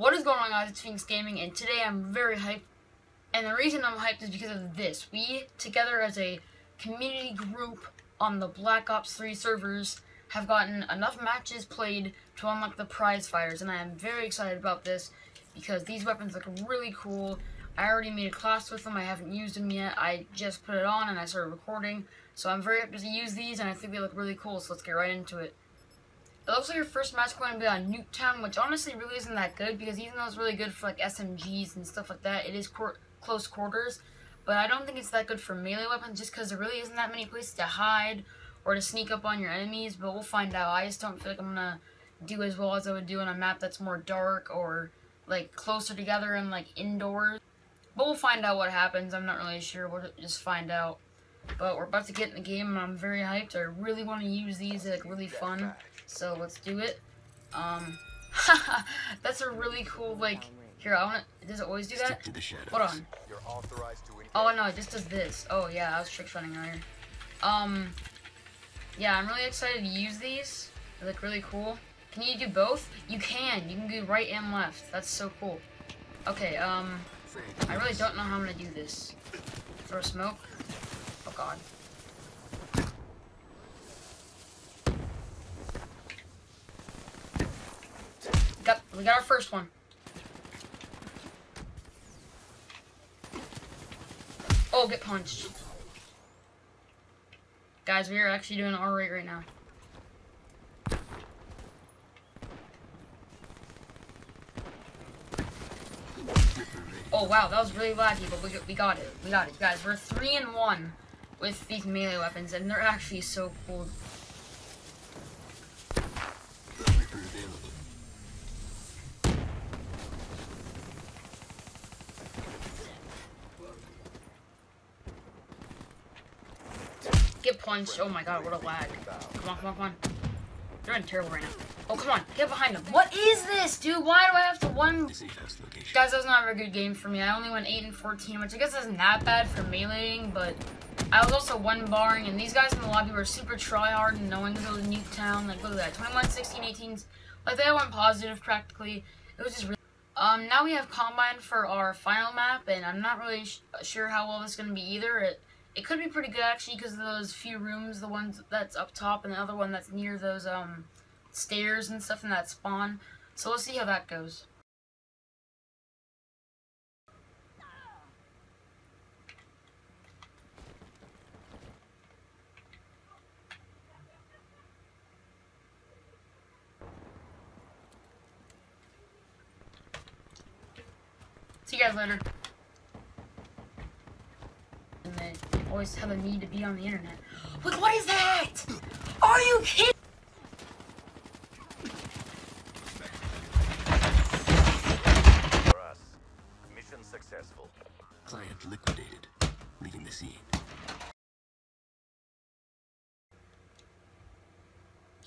What is going on guys, it's Sphinx Gaming, and today I'm very hyped, and the reason I'm hyped is because of this. We, together as a community group on the Black Ops 3 servers, have gotten enough matches played to unlock the prize fighters, and I am very excited about this, because these weapons look really cool. I already made a class with them, I haven't used them yet, I just put it on and I started recording, so I'm very hyped to use these, and I think they look really cool, so let's get right into it. It looks like your first match going to be on Nuketown, which honestly really isn't that good because even though it's really good for like SMGs and stuff like that, it is close quarters. But I don't think it's that good for melee weapons just because there really isn't that many places to hide or to sneak up on your enemies. But we'll find out. I just don't feel like I'm going to do as well as I would do on a map that's more dark or like closer together and like indoors. But we'll find out what happens. I'm not really sure. We'll just find out. But we're about to get in the game and I'm very hyped. I really want to use these. They're like really fun. So let's do it. Um, that's a really cool, like, here, I want to, does it always do that? Hold on. Oh, no, it just does this. Oh, yeah, I was trick shotting earlier. Um, yeah, I'm really excited to use these. They look really cool. Can you do both? You can. You can do right and left. That's so cool. Okay, um, I really don't know how I'm going to do this. Throw smoke. Oh, God. Got, we got our first one. Oh, get punched. Guys, we are actually doing alright right now. Oh wow, that was really laggy, but we, we got it. We got it, guys. We're three and one with these melee weapons, and they're actually so cool. Get punched. Oh my god, what a lag. Come on, come on, come on. They're in terrible right now. Oh, come on. Get behind them. What is this, dude? Why do I have to one... Guys, that was not a very good game for me. I only went 8 and 14, which I guess isn't that bad for meleeing, but I was also one barring, and these guys in the lobby were super try-hard and knowing that it was Nuketown. Like, look at that. 21, 16, 18. Like, they all went positive practically. It was just really... Um, now we have Combine for our final map, and I'm not really sure how well this is going to be either. It it could be pretty good actually because of those few rooms, the ones that's up top and the other one that's near those um stairs and stuff in that spawn. So let's see how that goes. See you guys later. And then always have a need to be on the internet. Look, what is that? Are you kidding?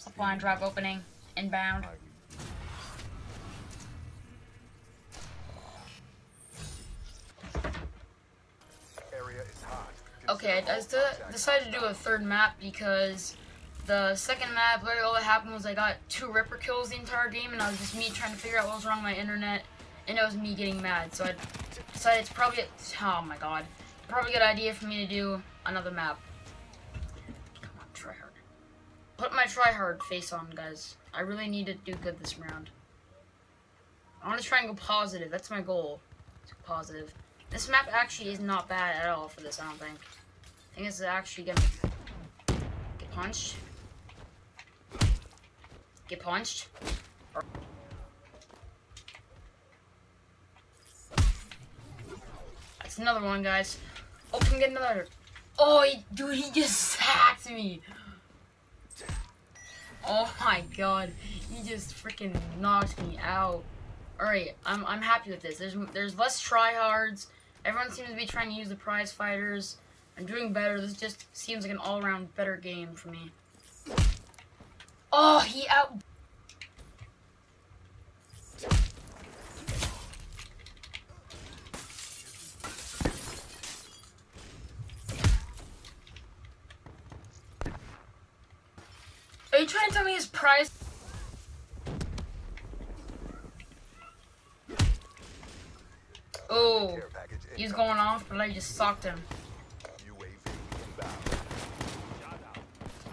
Supply drop opening, inbound. Okay, I decided to do a third map because the second map, literally all that happened was I got two Ripper kills the entire game, and I was just me trying to figure out what was wrong with my internet, and it was me getting mad. So I decided it's probably, oh my god, probably a good idea for me to do another map. Come on, try hard. Put my try hard face on, guys. I really need to do good this round. I want to try and go positive. That's my goal. Positive. This map actually is not bad at all for this, I don't think. I think it's actually gonna get punched. Get punched. That's another one, guys. Oh, can get another. Oh, he, dude, he just sacked me. Oh my god, you just freaking knocked me out. Alright, I'm, I'm happy with this. There's, there's less tryhards. Everyone seems to be trying to use the prize fighters. I'm doing better. This just seems like an all-around better game for me. Oh, he out... you trying to tell me his prize... Oh, he's going off, but I just socked him.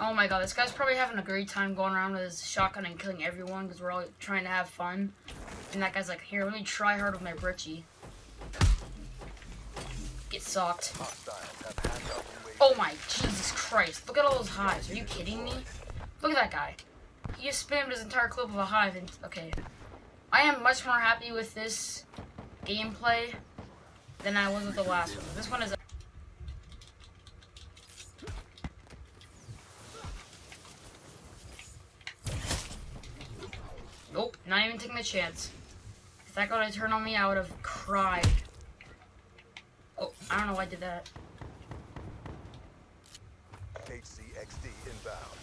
Oh my god, this guy's probably having a great time going around with his shotgun and killing everyone because we're all trying to have fun. And that guy's like, here, let me try hard with my Brecci. Get socked. Oh my Jesus Christ, look at all those hives. Are you kidding me? Look at that guy. He just spammed his entire clip of a hive and okay. I am much more happy with this gameplay than I was with the last one. This one is Nope, not even taking the chance. If that would have turned on me, I would have cried. Oh, I don't know why I did that. HCXD inbound.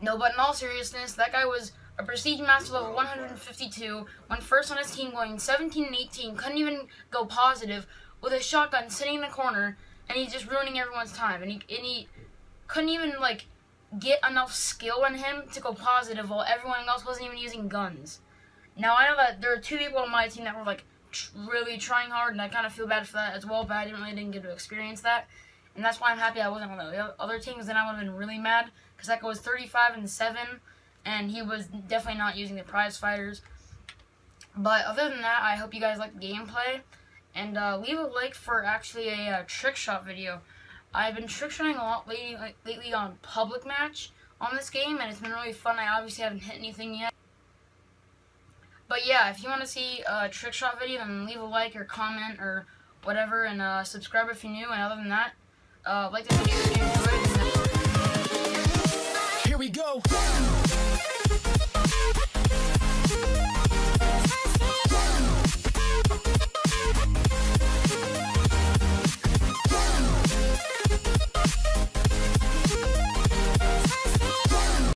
No, but in all seriousness, that guy was a prestige master level 152, went first on his team going 17 and 18, couldn't even go positive with a shotgun sitting in the corner, and he's just ruining everyone's time. And he, and he couldn't even, like, get enough skill in him to go positive while everyone else wasn't even using guns. Now, I know that there are two people on my team that were, like, tr- really trying hard, and I kind of feel bad for that as well, but I didn't really didn't get to experience that. And that's why I'm happy I wasn't on the other teams, then I would have been really mad, because guy was 35 and 7, and he was definitely not using the prize fighters. But other than that, I hope you guys like the gameplay, and uh, leave a like for actually a uh, trick shot video. I've been trick shotting a lot lately, like, lately on public match on this game, and it's been really fun. I obviously haven't hit anything yet. But yeah, if you want to see a trick shot video, then leave a like or comment or whatever, and uh, subscribe if you're new. And other than that, uh, like and- Here we go.